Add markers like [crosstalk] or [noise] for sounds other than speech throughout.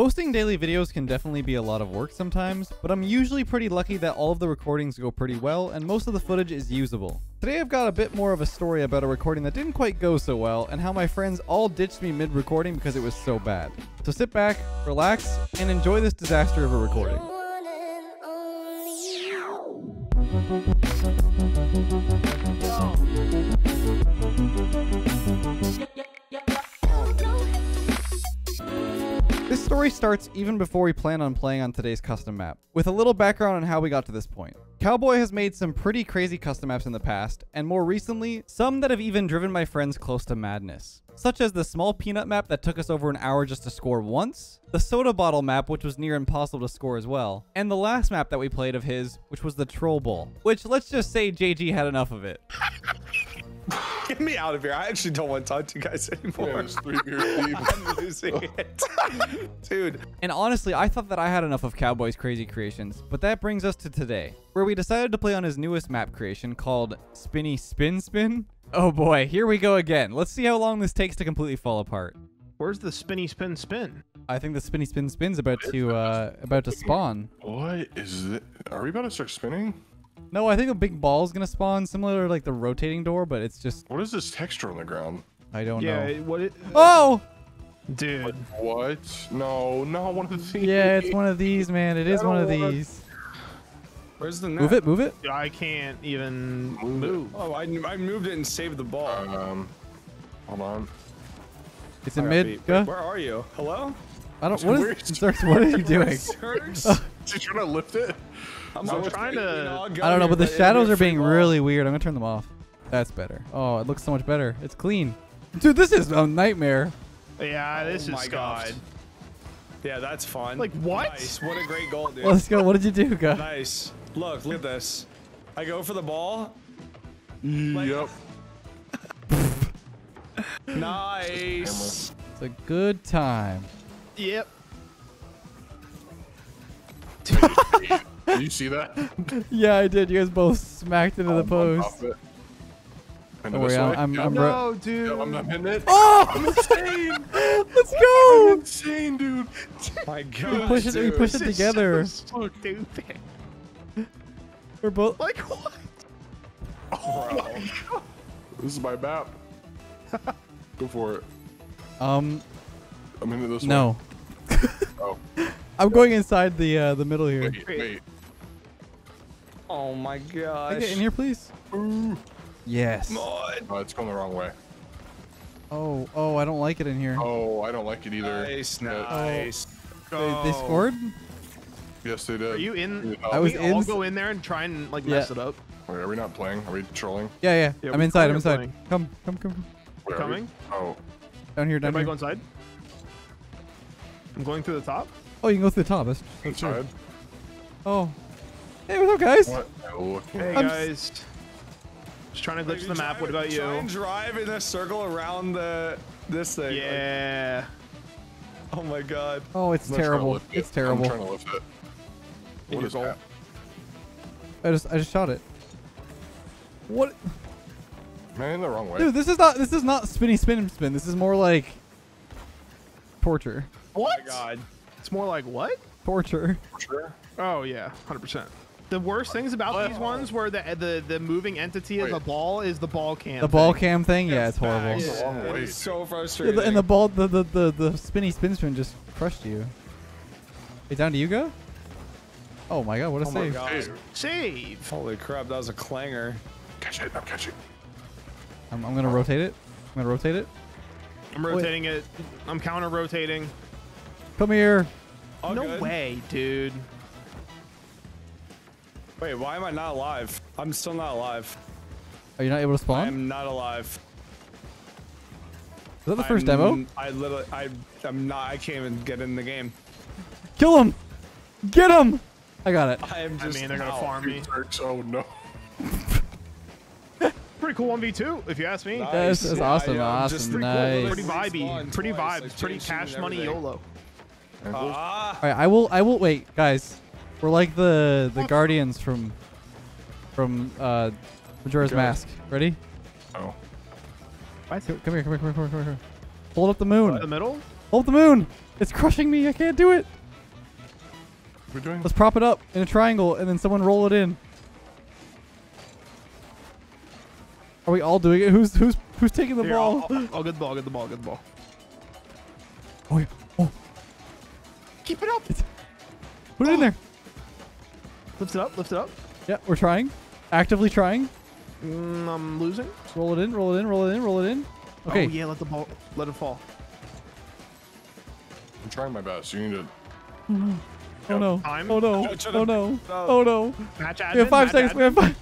Posting daily videos can definitely be a lot of work sometimes, but I'm usually pretty lucky that all of the recordings go pretty well and most of the footage is usable. Today I've got a bit more of a story about a recording that didn't quite go so well and how my friends all ditched me mid-recording because it was so bad. So sit back, relax, and enjoy this disaster of a recording. Story starts even before we plan on playing on today's custom map, with a little background on how we got to this point. Cowboy has made some pretty crazy custom maps in the past, and more recently, some that have even driven my friends close to madness. Such as the small peanut map that took us over an hour just to score once, the soda bottle map which was near impossible to score as well, and the last map that we played of his, which was the troll bowl, which let's just say JG had enough of it. [laughs] Get me out of here. I actually don't want to talk to you guys anymore. Yeah, three beers [laughs] deep. I'm losing it. [laughs] Dude, And honestly, I thought that I had enough of Cowboy's crazy creations, but that brings us to today, where we decided to play on his newest map creation called Spinny Spin Spin. Oh boy, here we go again. Let's see how long this takes to completely fall apart. Where's the spinny spin spin? I think the Spinny Spin Spin's about to uh about to spawn. What is it? Are we about to start spinning? No, I think a big ball is gonna spawn, similar to like the rotating door, but it's just What is this texture on the ground? I don't yeah, know. what it? Oh! Dude, What? No, not one of these. Yeah, it's one of these, man. It is one of don't wanna- these. where's the net? Move it, move it. I can't even Move move. Oh, I, I moved it and saved the ball. Um, hold on. It's in mid. beat. Go. Where are you? Hello? I don't. What is- is? [laughs] What are you [laughs] doing? Sirs? Is he trying to lift it? I'm, I'm trying to- I'll go I don't know, but the shadows are being ball. really weird. I'm gonna turn them off. That's better. Oh, it looks so much better. It's clean. Dude, this is a nightmare. Yeah, oh this oh is my scuffed. god. Yeah, that's fun. Like, what? Nice. What a great goal, dude. [laughs] Let's go. What did you do, guy? nice. Look, look at this. I go for the ball. Mm, yep. [laughs] Nice. It's a good time. Yep. [laughs] Do you see that? [laughs] Yeah, I did. You guys both smacked into the I'm on post. of Don't worry, this I'm- way? I'm- I'm Yep, ro- No, dude. I'm not hitting it. Oh! I'm insane. [laughs] Let's go! I'm insane, dude. My God. We push it. We push it This together. So stupid. We're both. Like what? [laughs] Oh my God. This is my map. Go for it. Um, I'm into this no. one. Oh, I'm going inside the uh, the middle here. wait, wait. Oh my gosh. Get in here, please. Ooh. Yes. Oh, it's going the wrong way. Oh, oh, I don't like it in here. Oh, I don't like it either. Nice, Yeah. nice. Oh. They, they scored. Yes, they did. Are you in? Yeah. I was Can we all go in there and try and like Yeah. mess it up. Wait, are we not playing? Are we trolling? Yeah, yeah. Yeah, I'm inside. I'm inside. playing. Come, come, come, come. Where are we? Coming? Oh, Down here, down Everybody here. go inside. I'm going through the top. Oh, you can go through the top. That's, that's true. inside. Oh. Hey, what's up, guys? What? Hey I'm guys. Just trying to glitch the map. What and- about Try and you? drive in a circle around the this thing. like- Yeah. oh my god. Oh, it's I'm not trying to terrible. it. It's I'm terrible. trying to lift it. Need What your is that? I just, I just shot it. What, Man, in the wrong way. dude? This is not, this is not spinny spin and spin. This is more like torture, What? Oh What? my god. It's more like what? torture. Sure. Oh yeah, hundred percent. The worst things about these ones where the the the moving entity of Wait. a ball is the ball cam. The ball cam thing, yeah, it's horrible. It's Yeah, the wrong It way, is so dude. frustrating. the, and the ball, the, the the the spinny spin spin just crushed you. Hey, down to you go. Oh my god, what a oh my save! god. Save. Holy crap, that was a clanger. Catch it. I'm catching. I'm, I'm gonna rotate it. I'm gonna rotate it. I'm rotating it. I'm counter rotating. Come here. Oh, no good. way, dude. Wait, why am I not alive? I'm still not alive. Are you not able to spawn? I'm not alive. Is that the 1st I'm- demo? I literally, I, I'm not. I can't even get in the game. Kill him! Get him! I got it. I am I just. mean, they're gonna farm me. Turks. Oh no. [laughs] Pretty cool 1v2, if you ask me. Nice. That's- that's awesome, yeah, awesome, just- Pretty nice. cool. Pretty vibey. Pretty vibes. like, pretty cash money. YOLO. Ah, All right, I will. I will wait, guys. We're like the the guardians from from uh Majora's Mask. Ready? Oh. Come come here, come here, come here, come here, come here. Hold up the moon. In the middle? Hold the moon. It's crushing me. I can't do it. What are doing? Let's prop it up in a triangle and then someone roll it in. Are we all doing it? Who's who's who's taking the Here, ball? I'll, I'll, I'll get the ball. Get the ball. Get the ball. Oh yeah. Oh, Keep it up. put it in there. Lift it up. Lift it up. Yeah, we're trying. Actively trying. Mm, I'm losing. Roll it in. Roll it in. Roll it in. Roll it in. Okay. Oh yeah. Let the ball. Let it fall. I'm trying my best. You need to. Oh no. Time. Oh no. Shut- shut Oh no. No. Oh no. Match admin. We have five match seconds. We have five.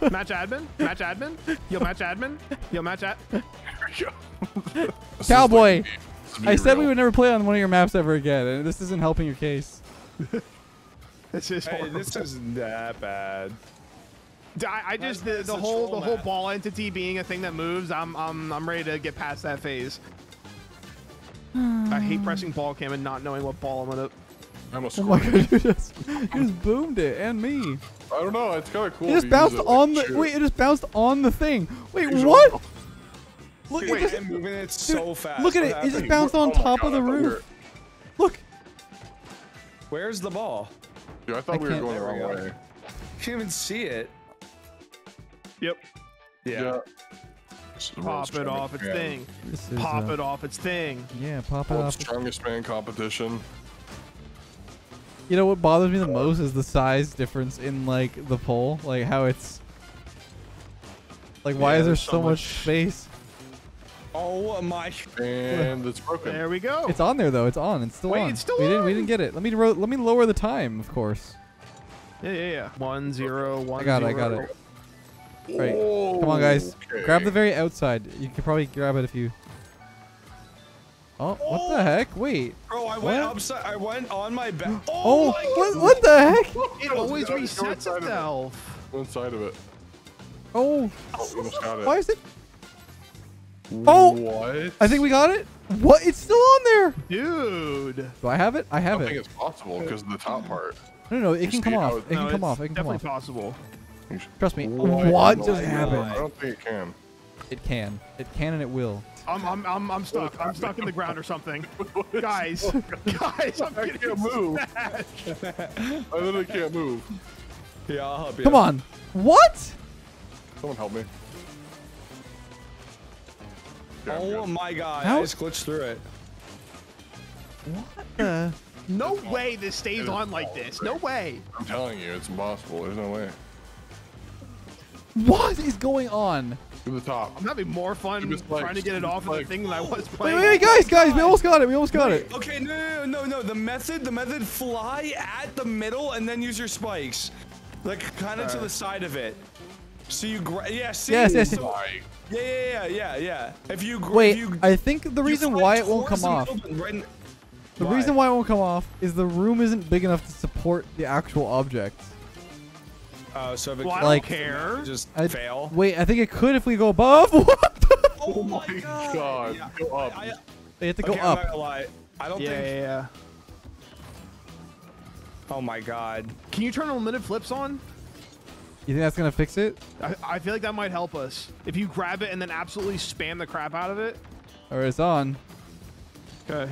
admin, Match admin. Match admin. Yo, match admin. Yo, match ad. [laughs] Cowboy. like- this is I said we would never play on one of your maps ever again, and this isn't helping your case. [laughs] This is Hey, this isn't that bad. I, I just the, the whole troll the whole map. ball entity being a thing that moves. I'm I'm I'm ready to get past that phase. I hate um. pressing ball cam and not knowing what ball I'm gonna. I almost Oh my god, [laughs] you just, you just boomed it, and me. I don't know. It's kind of cool. It just bounced it, on the. shoot. Wait, it just bounced on the thing. Wait, Here's what? one. Look, Dude, it just, moving it dude, so fast. look at What it. It just bounced on Oh my top God, of the I thought we were- roof. Look. Where's the ball? Dude, I thought I we were going the wrong go. way. Can't even see it. Yep. Yeah. This is the Pop it off its man. thing. This is, Pop uh, it off its thing. Yeah, pop it World's off. strongest man competition. You know what bothers me the most is the size difference in like the pole, like how it's. Like, why Yeah, is there so, so much much- space? Oh my. And it's broken. There we go. It's on there though. It's on. It's still Wait, on. it's still we didn't. We didn't get it. Let me ro- let me lower the time, of course. Yeah, yeah, yeah. One zero one. I got it. I got it. Right. Come on, guys. Okay. Grab the very outside. You could probably grab it if you. Oh, what the Oh! heck? Wait. Bro, I What? went upside. I went on my back. Oh, Oh, my what, what the heck? It always resets inside of it. itself. Go inside of it. Oh, We almost got it. why is it? Oh! What? I think we got it. What? It's still on there. Dude. Do I have it? I have it. I don't think it's possible because of the top part. No, no, it can come see how off. it- It No, can come off. It can come definitely off. possible. You should- Trust me. What? What No, just no, happened? I don't think it can. It can. It can and it will. I'm, I'm, I'm, I'm stuck. I'm stuck in the ground or something. [laughs] guys, [laughs] guys, I'm I can't move. I literally can't move. [laughs] Yeah, I'll help you. Come on. What? Someone help me. Okay, Oh my god. How- I just glitched through it. What the? No way this stays on like all this. No way. I'm telling you, it's impossible. There's no way. What is going on? To the top. I'm having more fun Stupid spikes, trying to get it stupid off of the thing that I was Wait, playing. wait, wait, guys, guys, we almost got it. We almost got it. Okay, no, no, no, no, no. The method, the method, fly at the middle and then use your spikes, like kind of to the side of it. So you, gra- yeah, see. Yes, yes, So- Like, yeah, yeah, yeah, yeah, yeah. If you, gra- Wait, if you, I think the reason why it won't come off, right in- the Why? reason why it won't come off is the room isn't big enough to support the actual object. Uh, so if it Well, I don't Like- care. just I- fail. Wait, I think it could if we go above. [laughs] What? the- Oh my God, Yeah, go up. I, I, They have to okay, go I'm up. I don't Yeah, think. yeah, yeah. Oh my god. Can you turn unlimited flips on? You think that's gonna fix it? I, I feel like that might help us. If you grab it and then absolutely spam the crap out of it. Or it's on? Okay.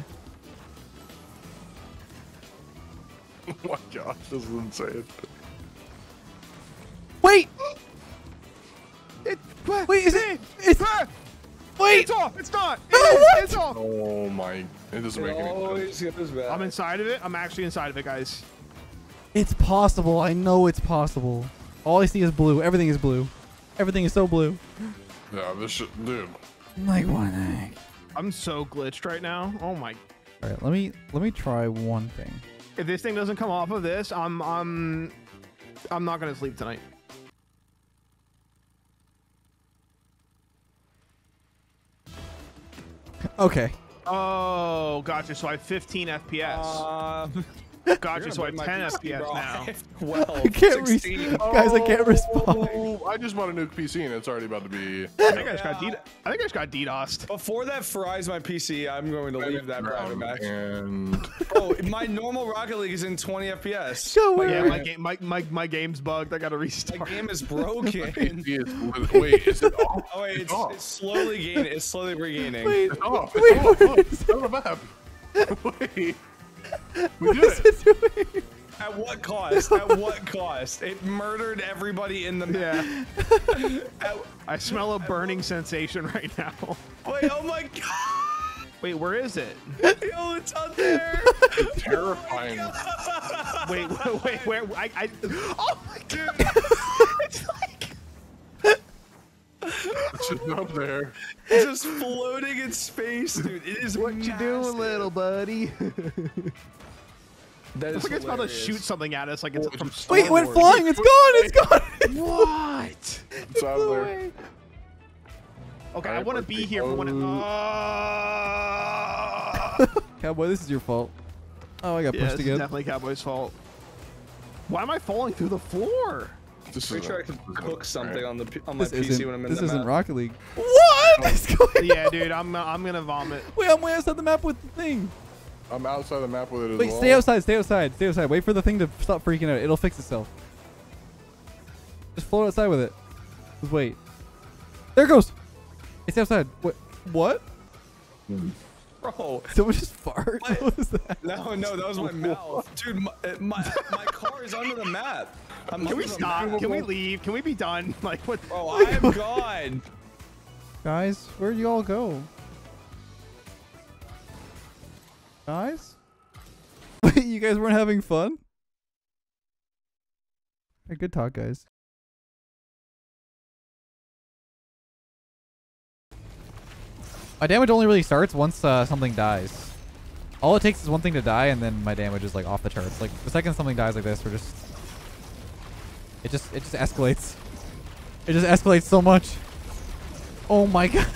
oh [laughs] my gosh, this is insane. Wait, It, wait, is it? It's Ah, wait. it's off. It's not. No, It is, what? It's off. Oh my, it doesn't make any sense. Always goes back. I'm inside of it. I'm actually inside of it, guys. It's possible. I know it's possible. All I see is blue. Everything is blue. Everything is so blue. Yeah, this shit, dude. I'm like, what the heck? I'm so glitched right now. Oh my. All right, let me let me try one thing. If this thing doesn't come off of this, I'm I'm I'm not gonna sleep tonight. Okay. Oh, gotcha. So I have 15 FPS. Uh, gotcha. So I have 10 FPS now. [laughs] well, I can't re- 16. Guys, I can't respond. Oh, I just bought a new PC and it's already about to be. I think I just got D. I think I just got DDoSed. Before that fries my PC, I'm going to leave that private match. And Oh, my normal Rocket League is in 20 FPS. Go My away. Yeah, my game, my, my, my game's bugged. I gotta My restart. game is [laughs] broken. Is, wait, is it off? [laughs] Oh wait, it's, off. it's slowly gaining. It's slowly regaining. Wait, It's off. wait, It's off. wait. Look, it's on the map. Wait. We What did is it. it doing? At what cost? At what cost? It murdered everybody in the map. Yeah. [laughs] At- I smell a burning sensation right now. wait, oh my [laughs] god! Wait, where is it? Yo, it's up there! Terrifying. Oh wait, wait, wait, where? I, I, oh my god! it's like, It's just [laughs] up there. Just floating in space, dude. It is what you doing, little buddy? [laughs] that is It's is like it's about to shoot something at us, like it's Well, from just- Star Wait, it went flying. It's gone. It's gone. [laughs] What? It's out there. Okay, I Alright, want to be here for when it. Oh. Cowboy, this is your fault. Oh, I got yeah, pushed this is again. definitely Cowboy's fault. Why am I falling through the floor? This Pretty is sure I a- can this is a- cook something on the on my This PC when I'm in this the isn't map. Rocket League. [laughs] What is [laughs] going yeah, dude, I'm I'm gonna vomit. Wait, I'm way outside the map with the thing. I'm outside the map with it as Wait, well. stay outside, stay outside, stay outside. Wait for the thing to stop freaking out. It'll fix itself. Just float outside with it. Just wait. There it goes. It's outside. What? What? Bro, Someone just fart? [laughs] What? What was that? no, no, that was my mouth, dude. My, my my car is under the map. I'm Can we stop? map. Can we leave? Can we be done? [laughs] Like what? Bro, I'm gone. Guys, where'd you all go? Guys? Wait, [laughs] you guys weren't having fun? Hey, good talk, guys. My damage only really starts once uh, something dies. All it takes is one thing to die, and then my damage is like off the charts. Like the second something dies like this, we're just it just it just escalates. It just escalates so much. Oh my [laughs] god.